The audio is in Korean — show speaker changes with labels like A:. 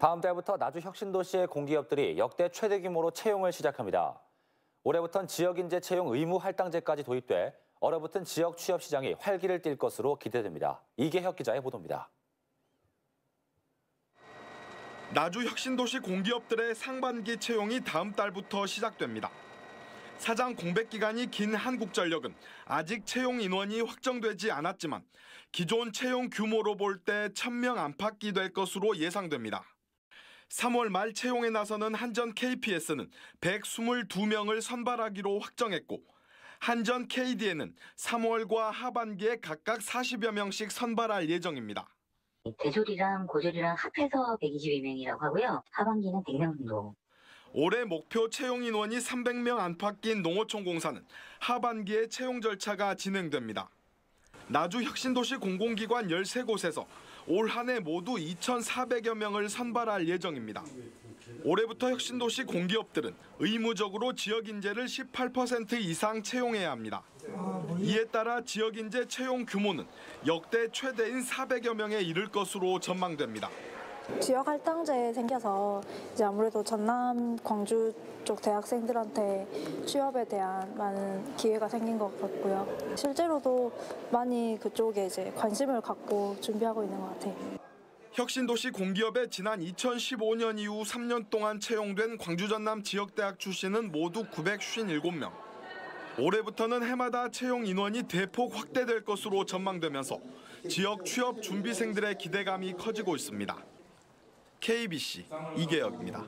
A: 다음 달부터 나주 혁신도시의 공기업들이 역대 최대 규모로 채용을 시작합니다. 올해부터는 지역인재 채용 의무 할당제까지 도입돼 얼어붙은 지역 취업 시장이 활기를 띨 것으로 기대됩니다. 이계혁 기자의 보도입니다.
B: 나주 혁신도시 공기업들의 상반기 채용이 다음 달부터 시작됩니다. 사장 공백 기간이 긴 한국전력은 아직 채용 인원이 확정되지 않았지만 기존 채용 규모로 볼 때 1000명 안팎이 될 것으로 예상됩니다. 3월 말 채용에 나서는 한전 KPS는 122명을 선발하기로 확정했고 한전 KD에는 3월과 하반기에 각각 40여 명씩 선발할 예정입니다.
C: 대졸이랑 고졸이랑 합해서 122명이라고 하고요. 하반기는 100명 정도.
B: 올해 목표 채용 인원이 300명 안팎인 농어촌 공사는 하반기에 채용 절차가 진행됩니다. 나주 혁신도시 공공기관 13곳에서 올 한 해 모두 2,400여 명을 선발할 예정입니다. 올해부터 혁신도시 공기업들은 의무적으로 지역 인재를 18% 이상 채용해야 합니다. 이에 따라 지역 인재 채용 규모는 역대 최대인 400여 명에 이를 것으로 전망됩니다.
D: 지역 할당제 생겨서 이제 아무래도 전남, 광주 쪽 대학생들한테 취업에 대한 많은 기회가 생긴 것 같고요. 실제로도 많이 그쪽에 이제 관심을 갖고 준비하고 있는 것 같아요.
B: 혁신도시 공기업에 지난 2015년 이후 3년 동안 채용된 광주 전남 지역 대학 출신은 모두 957명. 올해부터는 해마다 채용 인원이 대폭 확대될 것으로 전망되면서 지역 취업 준비생들의 기대감이 커지고 있습니다. KBC 이계혁입니다.